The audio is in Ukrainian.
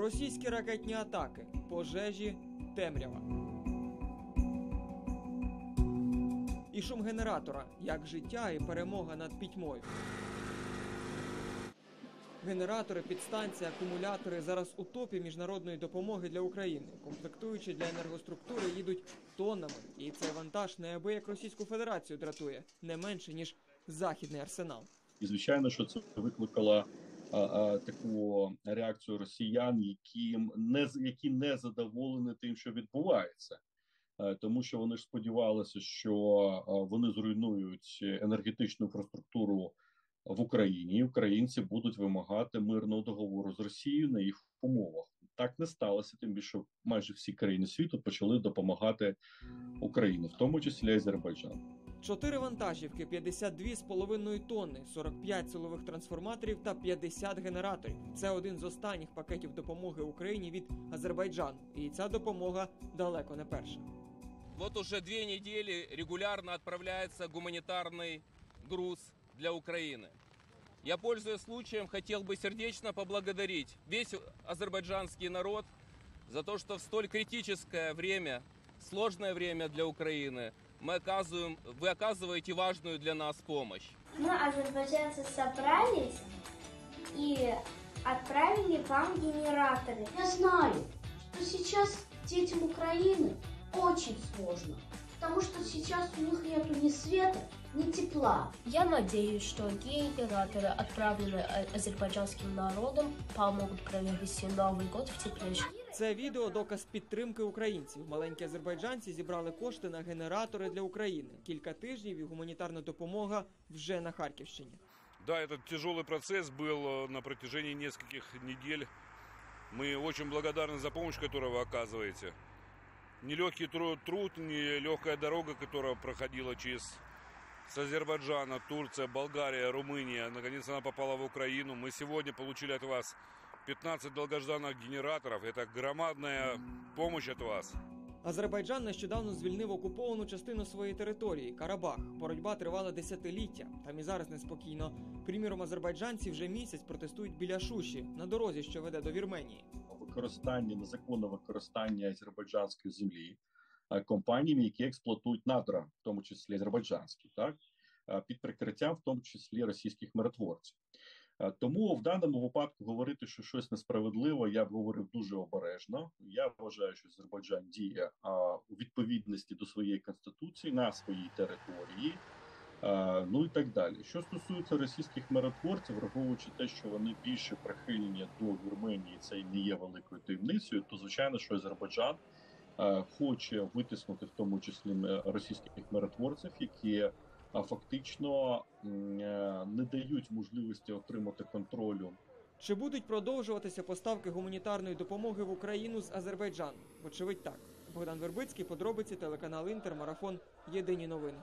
Російські ракетні атаки, пожежі, темрява. І шум генератора, як життя і перемога над пітьмою. Генератори, підстанції, акумулятори зараз у топі міжнародної допомоги для України. Комплектуючі для енергоструктури їдуть тоннами, і цей вантаж неабияк Російську Федерацію дратує не менше ніж західний арсенал. І звичайно, що це викликало таку реакцію росіян, які не які не задоволені тим, що відбувається, Е, тому що вони ж сподівалися, що вони зруйнують енергетичну інфраструктуру в Україні, і українці будуть вимагати мирного договору з Росією на їх умовах. Так не сталося, тим більше майже всі країни світу почали допомагати Україні, в тому числі Азербайджан. Чотири вантажівки, 52,5 тонни, 45 силових трансформаторів та 50 генераторів. Це один з останніх пакетів допомоги Україні від Азербайджану. І ця допомога далеко не перша. Вот уже две недели регулярно отправляется гуманитарный груз для Украины. Я, пользуясь случаем, хотел бы сердечно поблагодарить весь азербайджанский народ за то, что в столь критическое время, сложное время для Украины, Мы оказываем, вы оказываете важную для нас помощь. Мы, азербайджанцы, собрались и отправили вам генераторы. Я знаю, что сейчас детям Украины очень сложно, потому что сейчас у них нету ни света, ни тепла. Я надеюсь, что генераторы, отправленные а- азербайджанским народом, помогут провести Новый год в тепле. Це відео доказ підтримки українців. Маленькі азербайджанці зібрали кошти на генератори для України. Кілька тижнів і гуманітарна допомога вже на Харківщині. Да, этот тяжелый процесс был э, на протяжении нескольких недель. Мы очень благодарны за помощь, которую вы оказываете. Нелегкий тру- труд, нелегкая дорога, которая проходила через с Азербайджана, Турция, Болгария, Румыния. Наконец она попала в Украину. Мы сегодня получили от вас 15 долгожданных генераторов. Это громадная помощь от вас. Азербайджан нещодавно звільнив окуповану частину своєї території Карабах. Боротьба тривала десятиліття. Там і зараз неспокійно. Приміром, азербайджанці вже місяць протестують біля Шуші на дорозі, що веде до Вірменії. використання незаконне використання азербайджанської землі е, компаніями, які експлуатують надра, в тому числі азербайджанські, так е, під прикриттям, в тому числі російських миротворців. Е, Тому в даному випадку говорити, що щось несправедливо, я б говорив дуже обережно. Я вважаю, що Азербайджан діє а, у відповідності до своєї конституції на своїй території. Е, Ну і так далі. Що стосується російських миротворців, враховуючи те, що вони більше прихильні до Вірменії, це не є великою таємницею, то звичайно, що Азербайджан е, хоче витиснути в тому числі російських миротворців, які фактично е, не дають можливості отримати контролю Чи будуть продовжуватися поставки гуманітарної допомоги в Україну з Азербайджану? Вочевидь, так. Богдан Вербицький, подробиці, телеканал Інтер, марафон. Єдині новини.